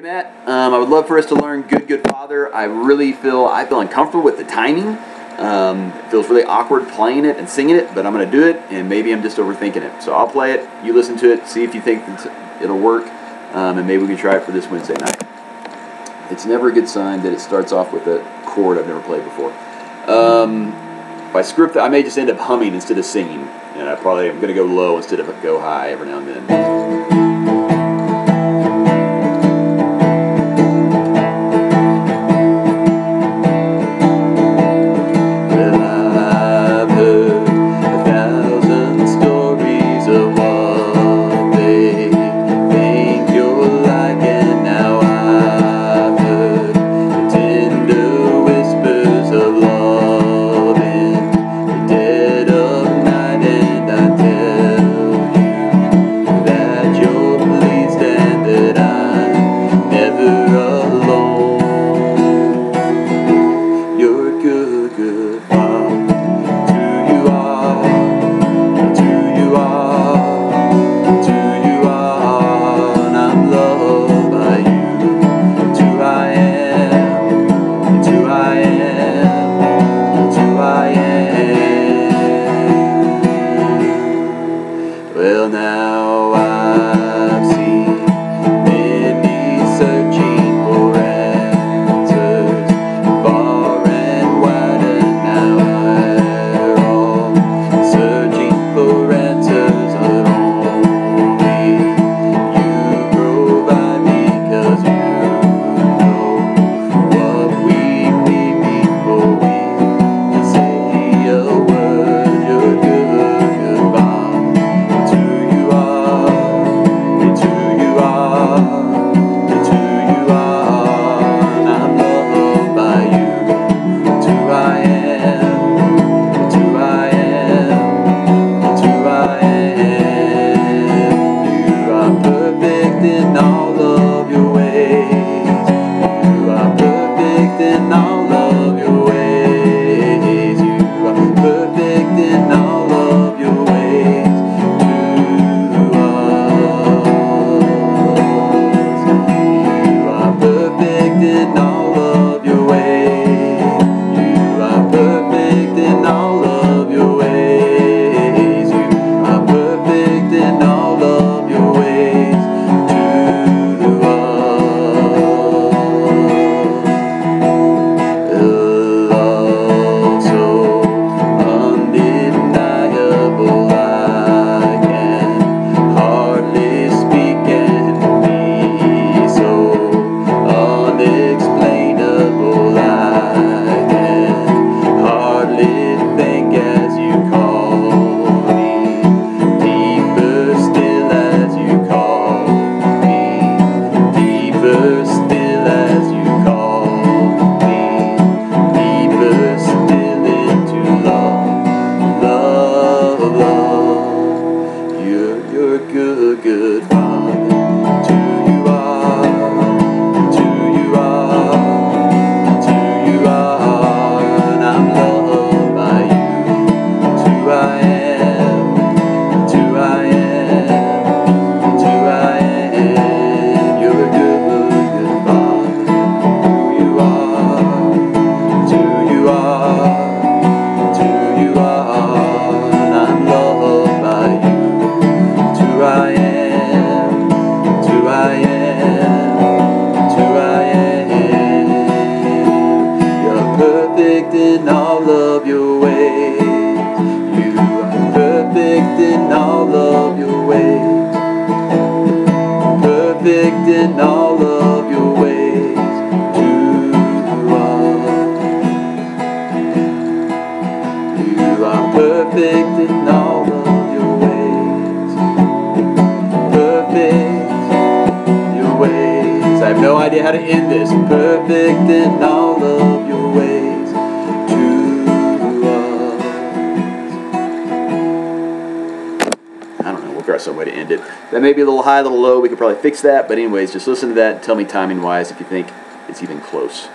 Hey Matt, um, I would love for us to learn "Good Good Father." I really feel I feel uncomfortable with the timing. Um, it feels really awkward playing it and singing it, but I'm going to do it, and maybe I'm just overthinking it. So I'll play it. You listen to it, see if you think it'll work, um, and maybe we can try it for this Wednesday night. It's never a good sign that it starts off with a chord I've never played before. Um, I script I may just end up humming instead of singing, and I probably am going to go low instead of go high every now and then. goodbye. Perfect in all of your ways. You are perfect in all of your ways. Perfect in all of your ways to us. You are perfect in all of your ways. Perfect your ways. I have no idea how to end this. Perfect in all of I don't know. We'll figure out some way to end it. That may be a little high, a little low. We could probably fix that. But anyways, just listen to that tell me timing wise if you think it's even close.